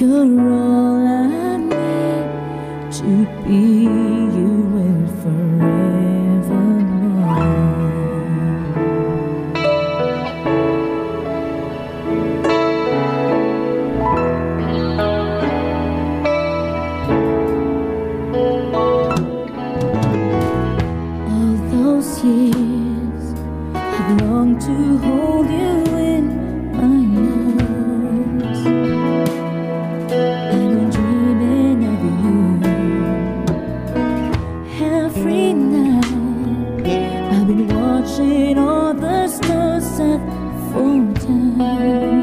you're wrong. watching all the stars set full time.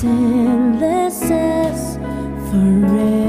sinless as forever.